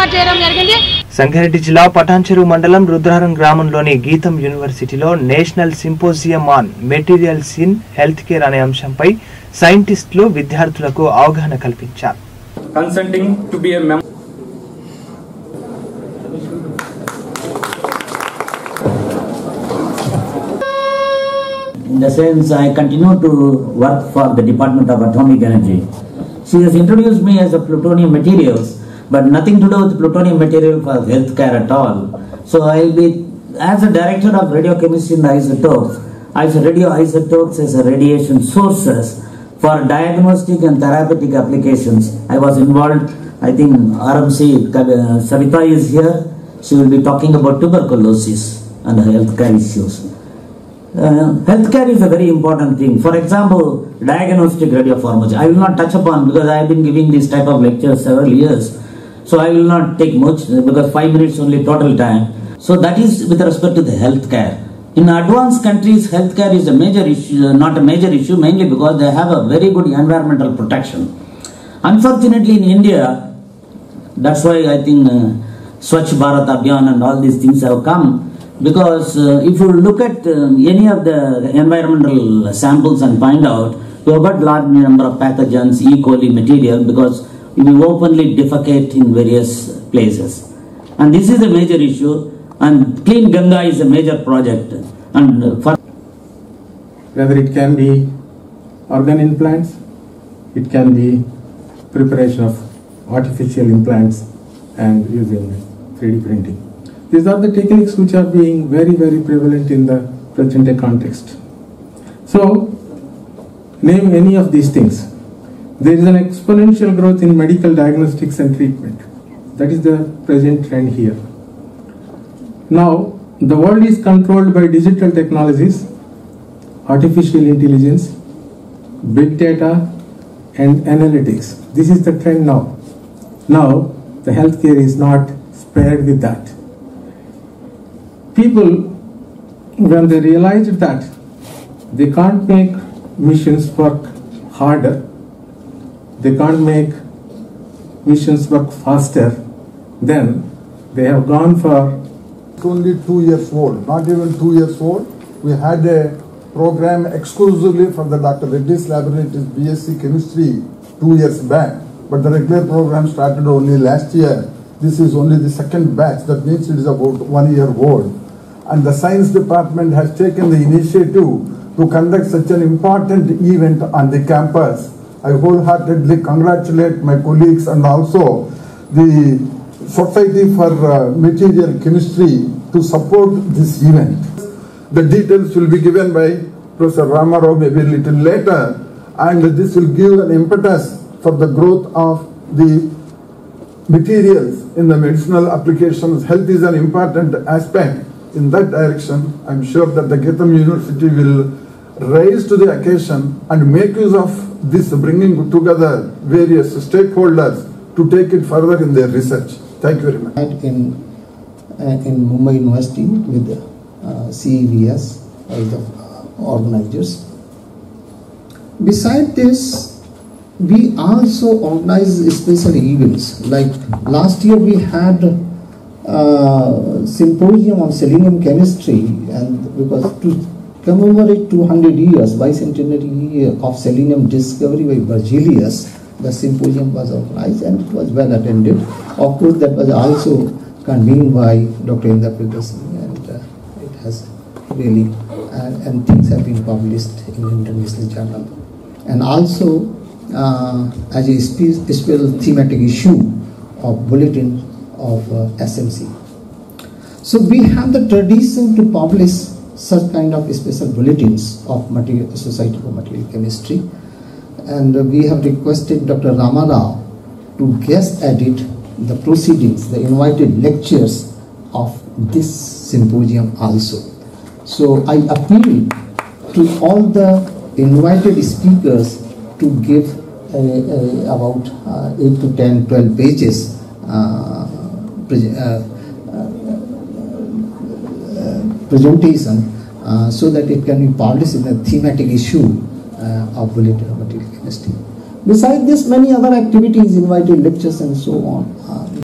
ఏర్పాటు చేయడం జరిగింది. సంగారెడ్డి జిల్లా పటాన్చెరు మండలం రుద్రహారం గ్రామంలోని గీతం యూనివర్సిటీలో national symposium on materials in health care అనే అంశంపై సైంటిస్టులు విద్యార్థులకు అవగాహన కల్పించారు. In the sense, I continue to but nothing to do with plutonium material for healthcare at all. So I'll be, as a director of radiochemistry in the isotopes, as radioisotopes as a radiation sources for diagnostic and therapeutic applications. I was involved, I think RMC, Savita is here. She will be talking about tuberculosis and healthcare issues. Uh, healthcare is a very important thing. For example, diagnostic radiopharmacy. I will not touch upon because I have been giving this type of lectures several years. So I will not take much because five minutes only total time. So that is with respect to the healthcare. In advanced countries, healthcare is a major issue, uh, not a major issue, mainly because they have a very good environmental protection. Unfortunately, in India, that's why I think uh, Swachh Bharat Abhiyan and all these things have come because uh, if you look at uh, any of the environmental samples and find out, you have got large number of pathogens, E. coli material because we openly defecate in various places. And this is a major issue and Clean Ganga is a major project. And for whether it can be organ implants, it can be preparation of artificial implants and using 3D printing. These are the techniques which are being very, very prevalent in the present day context. So, name any of these things. There is an exponential growth in medical diagnostics and treatment. That is the present trend here. Now, the world is controlled by digital technologies, artificial intelligence, big data, and analytics. This is the trend now. Now, the healthcare is not spared with that. People, when they realized that they can't make missions work harder, they can't make missions work faster, then they have gone for it's only two years old, not even two years old. We had a program exclusively for the Dr. Reddy's Laboratories BSc Chemistry two years back, but the regular program started only last year. This is only the second batch, that means it is about one year old. And the science department has taken the initiative to conduct such an important event on the campus. I wholeheartedly congratulate my colleagues and also the Society for uh, Material Chemistry to support this event. The details will be given by Professor Ramarao maybe a little later, and this will give an impetus for the growth of the materials in the medicinal applications. Health is an important aspect. In that direction, I'm sure that the GITAM University will rise to the occasion and make use of this bringing together various stakeholders to take it further in their research. Thank you very much. in uh, in Mumbai University with uh, CEVS as the uh, organizers. Beside this, we also organize special events. Like last year, we had uh, symposium on selenium chemistry, and because to commemorate 200 years bicentenary year of selenium discovery by Berzelius, the symposium was organized and it was well attended. Of course, that was also convened by Dr. Indra and uh, it has really, uh, and things have been published in international journal. And also, uh, as a special thematic issue of bulletin of uh, SMC. So we have the tradition to publish such kind of special bulletins of material, Society for Material Chemistry and we have requested Dr. Ramarao to guest edit the proceedings, the invited lectures of this symposium also. So I appeal to all the invited speakers to give uh, uh, about uh, 8 to 10, 12 pages presentation uh, so that it can be published in a thematic issue uh, of of material chemistry. Besides this, many other activities, invited lectures and so on